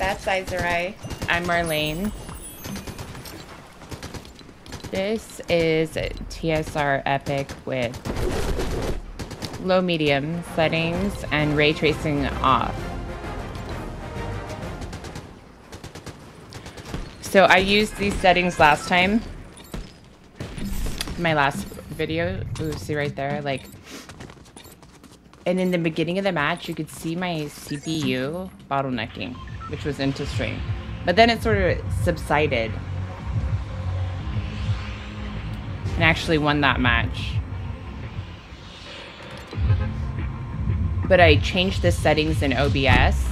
That's Izerai. I'm Marlene. This is TSR Epic with low medium settings and ray tracing off. So I used these settings last time. My last video. Ooh, see right there? Like, and in the beginning of the match, you could see my CPU bottlenecking, which was stream. But then it sort of subsided. And actually won that match. But I changed the settings in OBS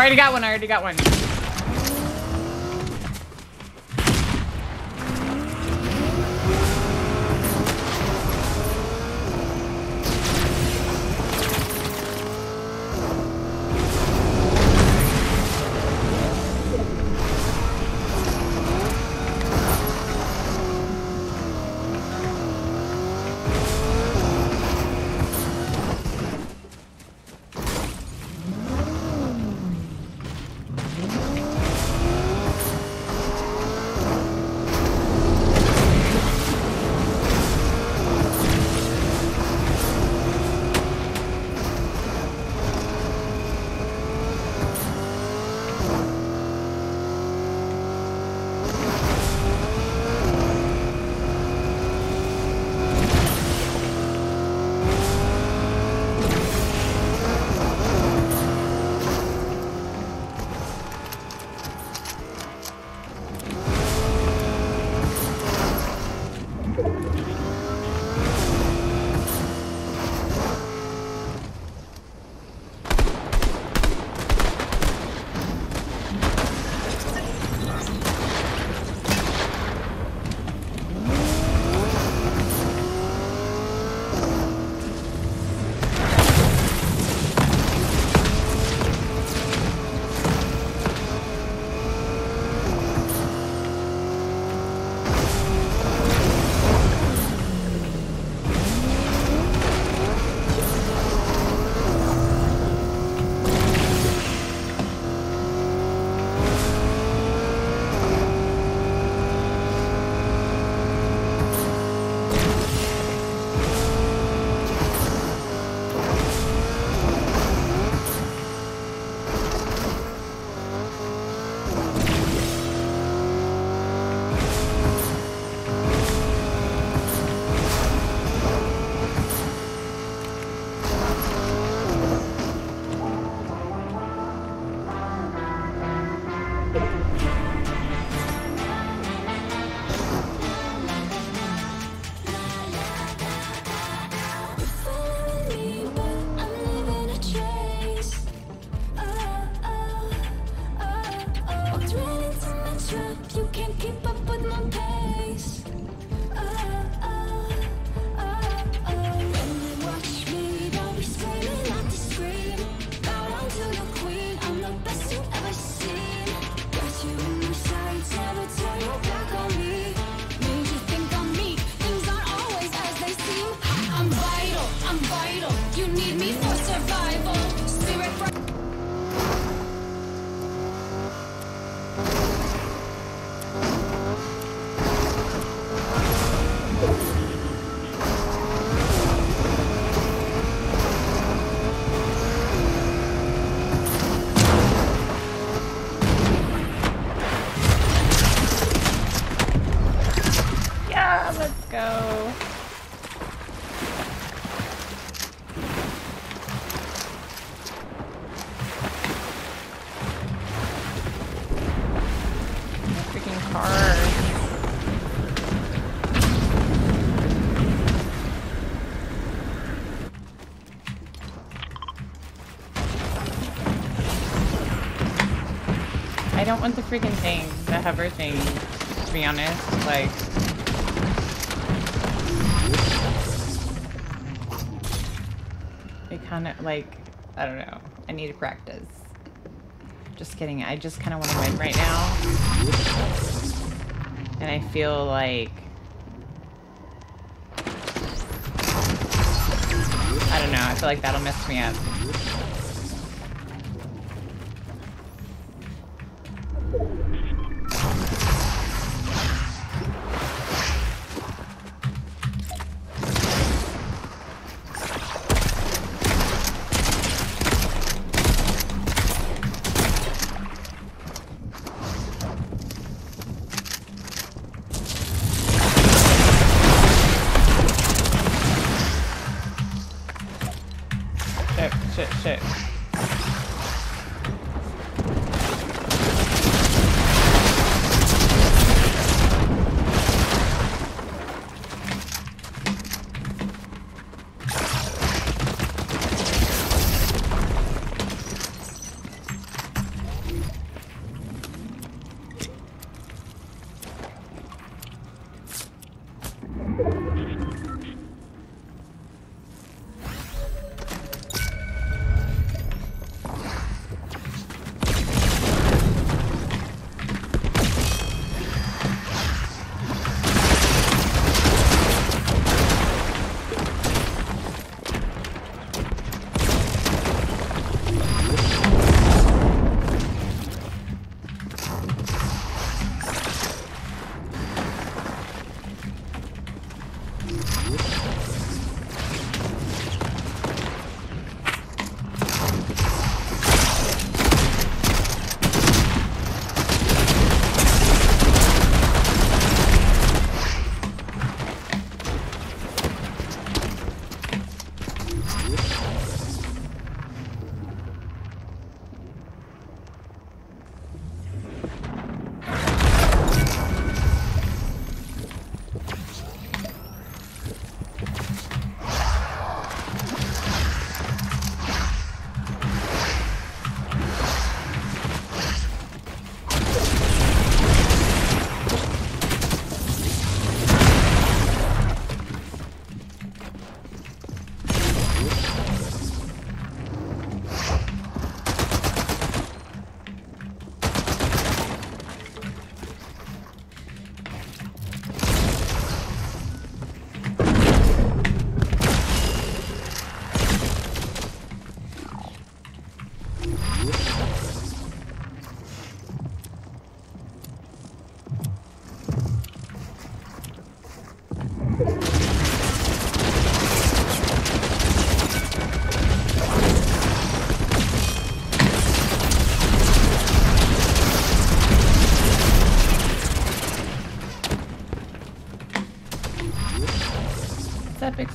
already got one. I already got one. I don't want the freaking thing, the hover thing, to be honest. Like, it kind of like I don't know. I need to practice. Just kidding. I just kind of want to win right now, and I feel like I don't know. I feel like that'll mess me up. Shit,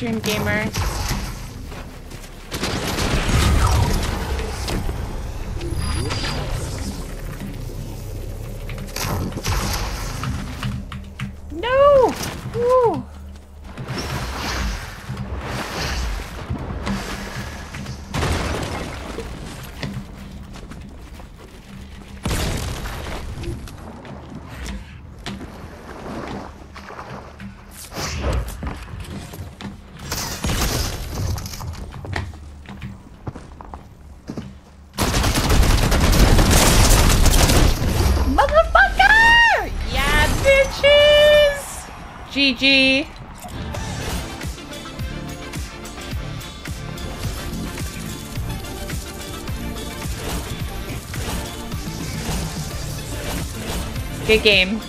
Extreme Gamer? GG. Good game.